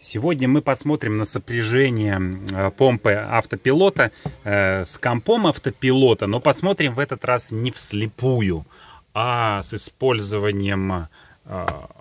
Сегодня мы посмотрим на сопряжение э, помпы автопилота э, с компом автопилота, но посмотрим в этот раз не вслепую, а с использованием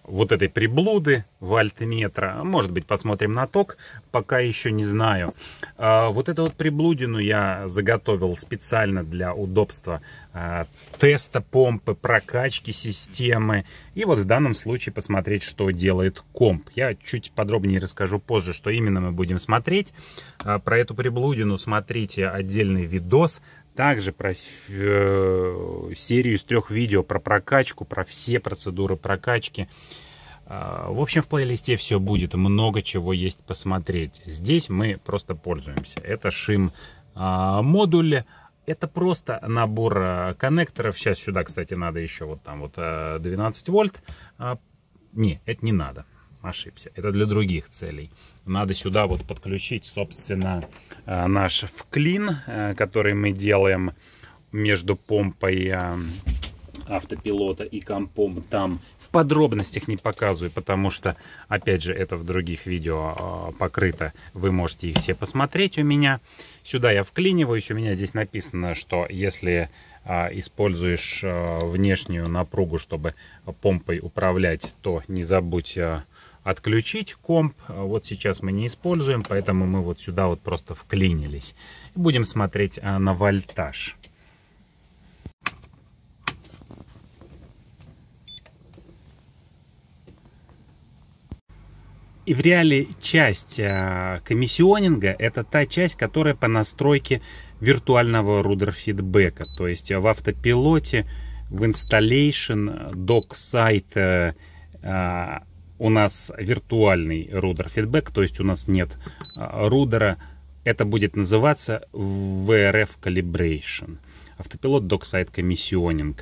вот этой приблуды вольтметра. Может быть, посмотрим на ток, пока еще не знаю. А, вот эту вот приблудину я заготовил специально для удобства а, теста помпы, прокачки системы. И вот в данном случае посмотреть, что делает комп. Я чуть подробнее расскажу позже, что именно мы будем смотреть. Про эту приблудину смотрите отдельный видос. Также про э, серию из трех видео про прокачку, про все процедуры прокачки. Э, в общем, в плейлисте все будет, много чего есть посмотреть. Здесь мы просто пользуемся. Это шим э, модуль. Это просто набор э, коннекторов. Сейчас сюда, кстати, надо еще вот там вот 12 вольт. Не, это не надо ошибся. Это для других целей. Надо сюда вот подключить, собственно, э, наш вклин, э, который мы делаем между помпой э, автопилота и компом. Там в подробностях не показываю, потому что, опять же, это в других видео покрыто. Вы можете их все посмотреть у меня. Сюда я вклиниваюсь. У меня здесь написано, что если используешь внешнюю напругу, чтобы помпой управлять, то не забудь отключить комп. Вот сейчас мы не используем, поэтому мы вот сюда вот просто вклинились. Будем смотреть а, на вольтаж. И в реале часть а, комиссионинга это та часть, которая по настройке виртуального рудер-фидбэка. То есть в автопилоте, в installation, док-сайт у нас виртуальный рудер фидбэк, то есть у нас нет а, рудера. Это будет называться VRF Calibration. Автопилот Dockside Commissioning.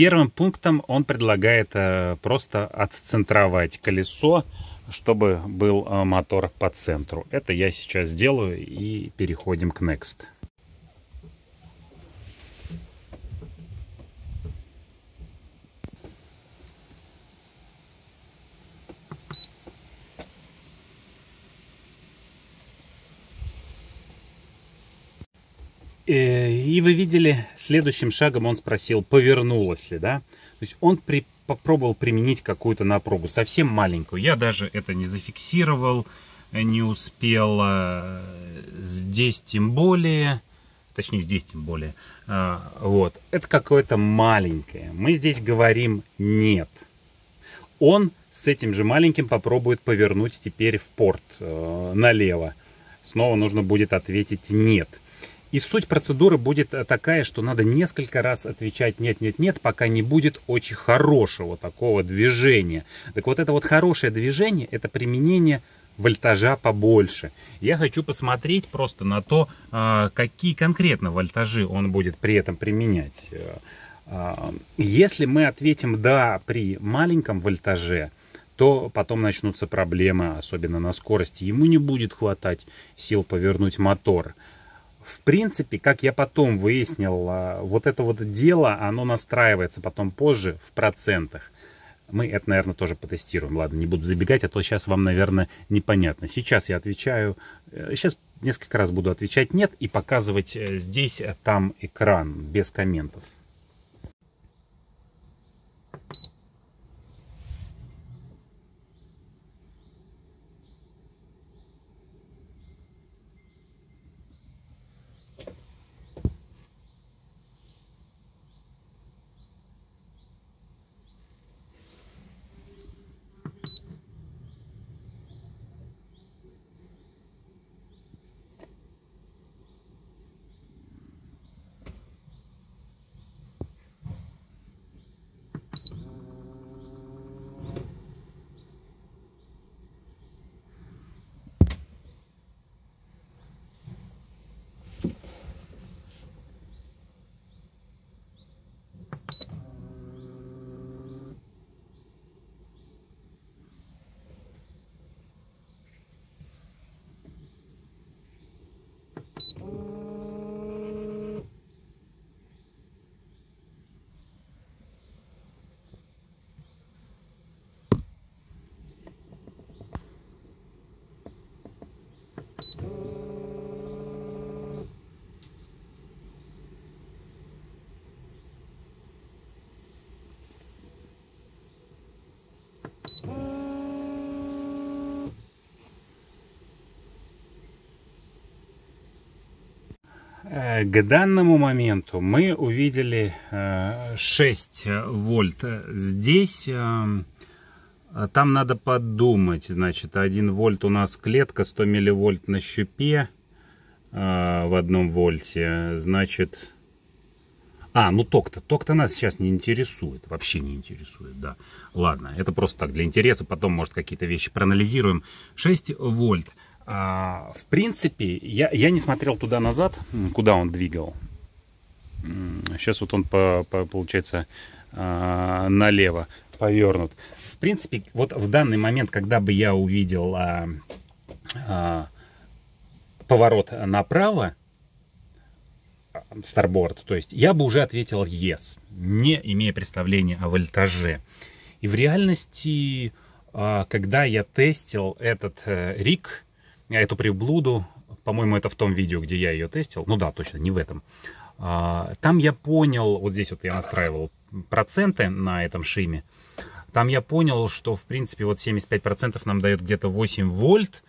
Первым пунктом он предлагает э, просто отцентровать колесо, чтобы был э, мотор по центру. Это я сейчас сделаю и переходим к Next. И вы видели, следующим шагом он спросил, повернулось ли, да? То есть он при, попробовал применить какую-то напругу, совсем маленькую. Я даже это не зафиксировал, не успел. Э, здесь тем более, точнее здесь тем более. Э, вот, это какое-то маленькое. Мы здесь говорим нет. Он с этим же маленьким попробует повернуть теперь в порт налево. Снова нужно будет ответить нет. И суть процедуры будет э, такая, что надо несколько раз отвечать нет-нет-нет, пока не будет очень хорошего такого движения. Так вот это вот хорошее движение, это применение вольтажа побольше. Я хочу посмотреть просто на то, а, какие конкретно вольтажи он будет при этом применять. Э, а, если мы ответим «да» при маленьком вольтаже, то потом начнутся проблемы, особенно на скорости. Ему не будет хватать сил повернуть мотор в принципе, как я потом выяснил, а, вот это вот дело, оно настраивается потом позже в процентах. Мы это, наверное, тоже потестируем. Ладно, не буду забегать, а то сейчас вам, наверное, непонятно. Сейчас я отвечаю, сейчас э, несколько раз буду отвечать нет и показывать э, здесь, э, там экран без комментов. К данному моменту мы увидели 6 э, вольт здесь. Э, там надо подумать. Значит, 1 вольт у нас клетка, 100 милливольт на щупе в одном вольте. Значит... А, ну ток-то. Ток-то нас сейчас не интересует. Вообще не интересует, да. Ладно, это просто так для интереса. Потом, может, какие-то вещи проанализируем. 6 вольт. А, в принципе, я, я не смотрел туда назад, куда он двигал. Сейчас вот он, по, по, получается, а, налево повернут. В принципе, вот в данный момент, когда бы я увидел а, а, поворот направо, старборд, то есть я бы уже ответил yes, не имея представления о вольтаже. И в реальности, а, когда я тестил этот э, рик, эту приблуду, по-моему, это в том видео, где я ее тестил, ну да, точно, не в этом. А, там я понял, вот здесь вот я настраивал проценты на этом шиме, там я понял, что в принципе вот 75% нам дает где-то 8 вольт,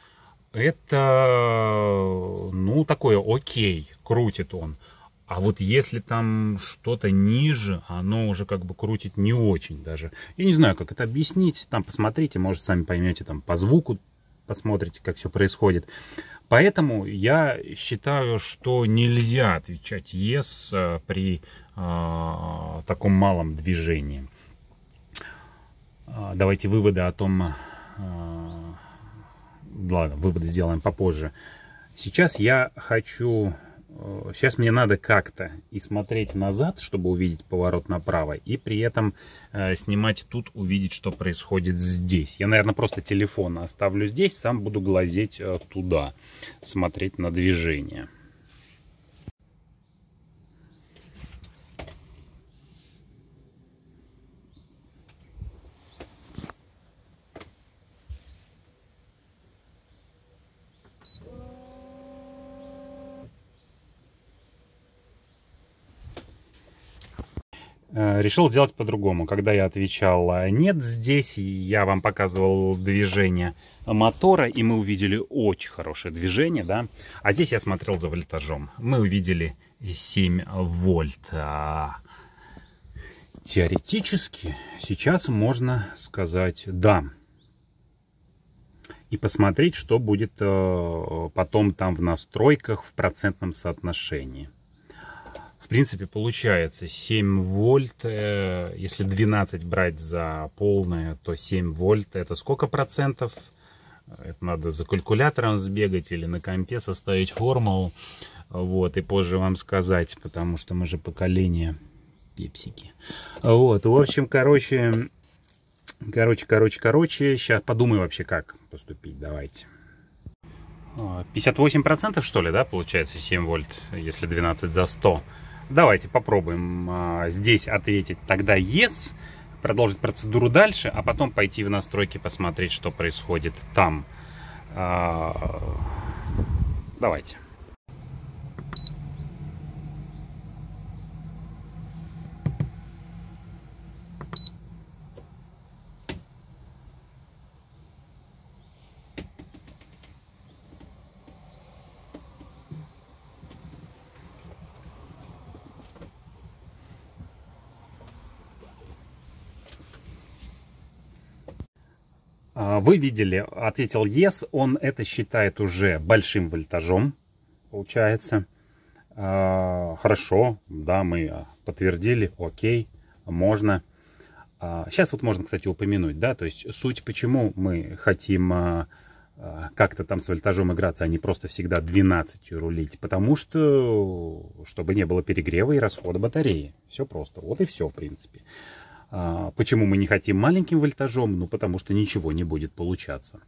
это, ну, такое окей, крутит он. А вот если там что-то ниже, оно уже как бы крутит не очень даже. Я не знаю, как это объяснить. Там посмотрите, может, сами поймете там по звуку посмотрите, как все происходит. Поэтому я считаю, что нельзя отвечать yes при э, таком малом движении. А, давайте выводы о том, э, ладно, выводы сделаем попозже. Сейчас я хочу сейчас мне надо как-то и смотреть назад, чтобы увидеть поворот направо, и при этом э, снимать тут, увидеть, что происходит здесь. Я, наверное, просто телефон оставлю здесь, сам буду глазеть э, туда, смотреть на движение. Решил сделать по-другому. Когда я отвечал э, «нет» здесь, я вам показывал движение мотора, и мы увидели очень хорошее движение, да. А здесь я смотрел за вольтажом. Мы увидели 7 вольт. А теоретически сейчас можно сказать «да». И посмотреть, что будет э, потом там в настройках в процентном соотношении принципе, получается 7 вольт, э, если 12 брать за полное, то 7 вольт это сколько процентов? Это надо за калькулятором сбегать или на компе составить формулу. Вот, и позже вам сказать, потому что мы же поколение пепсики. Вот, в общем, короче, короче, короче, короче, сейчас подумай вообще, как поступить, давайте. 58% что ли, да, получается 7 вольт, если 12 за 100. Давайте попробуем а, здесь ответить тогда yes, продолжить процедуру дальше, а потом пойти в настройки посмотреть, что происходит там. А, давайте. Вы видели, ответил yes, он это считает уже большим вольтажом, получается. А, хорошо, да, мы подтвердили, окей, можно. Сейчас а, вот можно, кстати, упомянуть, да, то есть суть, почему мы хотим как-то там с вольтажом играться, а не просто всегда 12 рулить. Потому что, чтобы не было перегрева и расхода батареи. Все просто. Вот и все, в принципе. А, почему мы не хотим маленьким вольтажом? Ну, потому что ничего не будет получаться.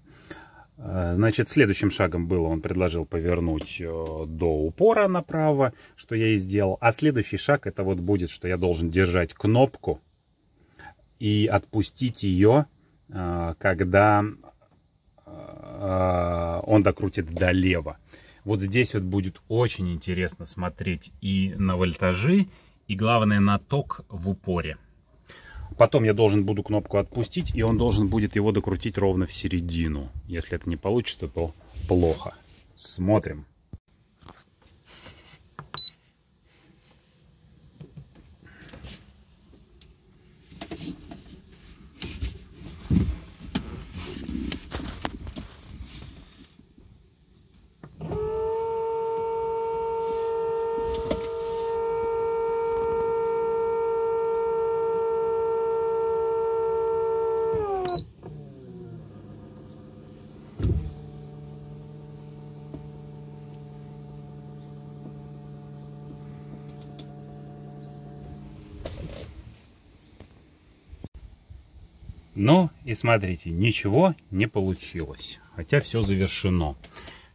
А, значит, следующим шагом было, он предложил повернуть э, до упора направо, что я и сделал. А следующий шаг, это вот будет, что я должен держать кнопку и отпустить ее, а, когда он докрутит долево. Вот здесь вот будет очень интересно смотреть и на вольтажи, и главное на ток в упоре. Потом я должен буду кнопку отпустить, и он должен будет его докрутить ровно в середину. Если это не получится, то плохо. Смотрим. Ну и смотрите, ничего не получилось, хотя все завершено.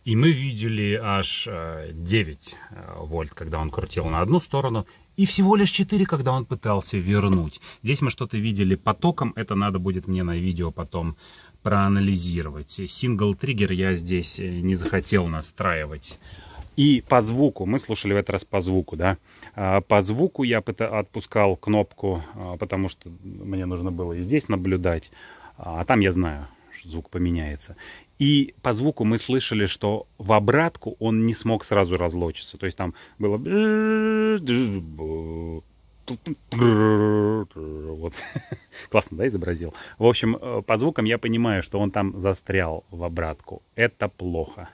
И мы видели аж 9 э, э, вольт, когда он крутил на одну сторону, и всего лишь 4, когда он пытался вернуть. Здесь мы что-то видели потоком, это надо будет мне на видео потом проанализировать. Сингл триггер я здесь э, не захотел настраивать. И по звуку, мы слушали в этот раз по звуку, да. А, по звуку я отпускал кнопку, а, потому что мне нужно было и здесь наблюдать. А там я знаю, что звук поменяется. И по звуку мы слышали, что в обратку он не смог сразу разлочиться. То есть там было... Вот. Классно, да, изобразил? В общем, э, по звукам я понимаю, что он там застрял в обратку. Это плохо.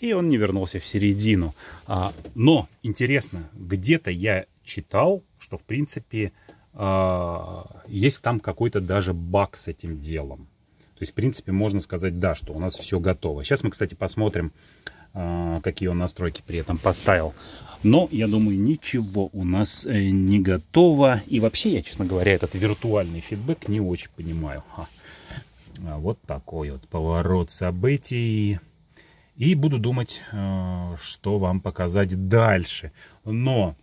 И он не вернулся в середину. А, но, интересно, где-то я читал, что, в принципе, а, есть там какой-то даже баг с этим делом. То есть, в принципе, можно сказать, да, что у нас все готово. Сейчас мы, кстати, посмотрим, а, какие он настройки при этом поставил. Но, я думаю, ничего у нас э, не готово. И вообще, я, честно говоря, этот виртуальный фидбэк не очень понимаю. А вот такой вот поворот событий. И буду думать, э, что вам показать дальше. Но,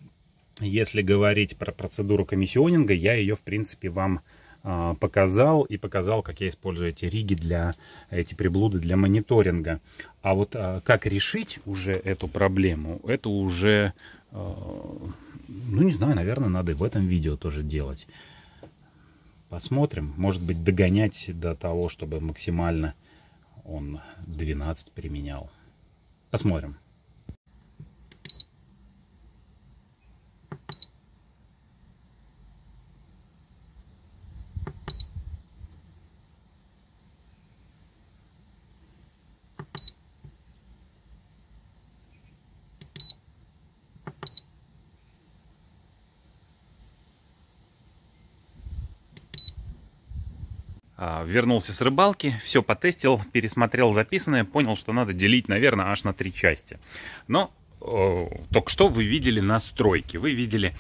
если говорить про процедуру комиссионинга, я ее, в принципе, вам а, показал и показал, как я использую эти риги для эти приблуды для мониторинга. А вот а, как решить уже эту проблему, это уже, ну не знаю, наверное, надо и в этом видео тоже делать. Посмотрим, может быть догонять до того, чтобы максимально он 12 применял. Посмотрим. Вернулся с рыбалки, все потестил, пересмотрел записанное, понял, что надо делить, наверное, аж на три части. Но э, только что вы видели настройки. Вы видели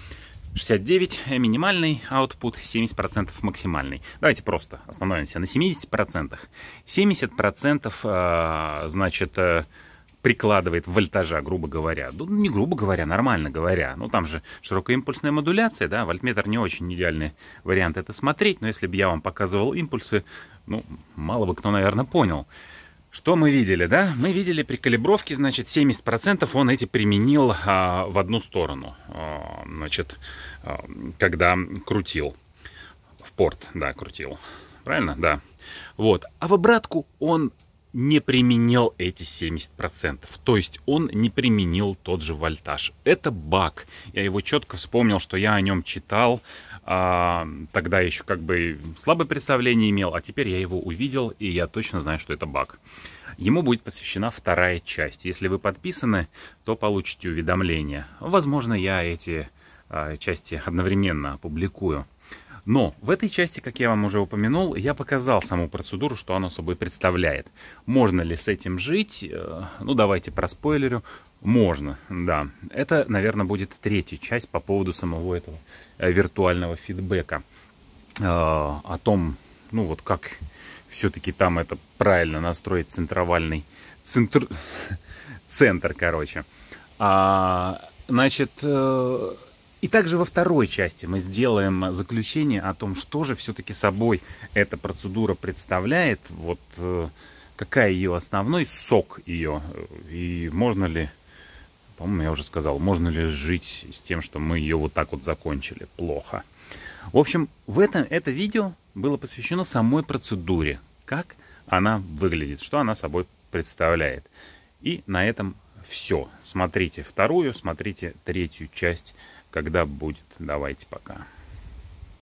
69 минимальный output, 70% максимальный. Давайте просто остановимся на 70%. 70% э, значит... Э, прикладывает вольтажа, грубо говоря. Ну, не грубо говоря, нормально говоря. Ну, там же широкоимпульсная модуляция, да, вольтметр не очень идеальный вариант это смотреть, но если бы я вам показывал импульсы, ну, мало бы кто, наверное, понял. Что мы видели, да? Мы видели при калибровке, значит, 70% он эти применил а, в одну сторону, а, значит, а, когда крутил. В порт, да, крутил. Правильно? Да. Вот. А в обратку он не применил эти 70%. То есть он не применил тот же вольтаж. Это баг. Я его четко вспомнил, что я о нем читал. А, тогда еще как бы слабое представление имел, а теперь я его увидел, и я точно знаю, что это баг. Ему будет посвящена вторая часть. Если вы подписаны, то получите уведомления. Возможно, я эти а, части одновременно опубликую. Но в этой части, как я вам уже упомянул, я показал саму процедуру, что она собой представляет. Можно ли с этим жить? Э, ну, давайте про спойлерю. Можно, да. Это, наверное, будет третья часть по поводу самого этого э, виртуального фидбэка. Э, о том, ну вот как все-таки там это правильно настроить центровальный центр, центр короче. А, значит, и также во второй части мы сделаем заключение о том, что же все-таки собой эта процедура представляет, вот э, какая ее основной сок ее, и можно ли, по-моему, я уже сказал, можно ли жить с тем, что мы ее вот так вот закончили, плохо. В общем, в этом это видео было посвящено самой процедуре, как она выглядит, что она собой представляет. И на этом все. Смотрите вторую, смотрите третью часть когда будет. Давайте пока.